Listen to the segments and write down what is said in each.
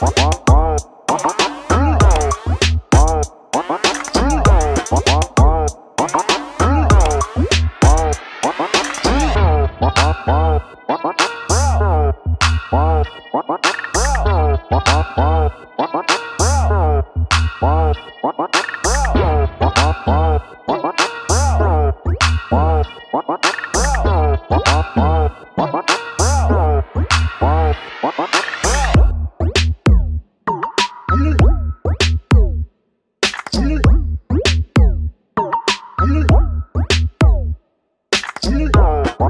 What? ఈ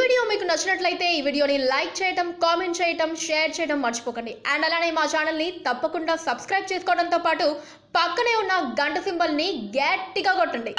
video మీకు నచ్చినట్లయితే ఈ వీడియోని లైక్ చేయటం కామెంట్ చేయటం షేర్ చేయటం మర్చిపోకండి. అండ్ అలానే మా ఛానల్ని తప్పకుండా సబ్స్క్రైబ్ చేసుకోవడంతో పాటు పక్కనే ఉన్న గంట సింబల్ని గట్టిగా కొట్టండి.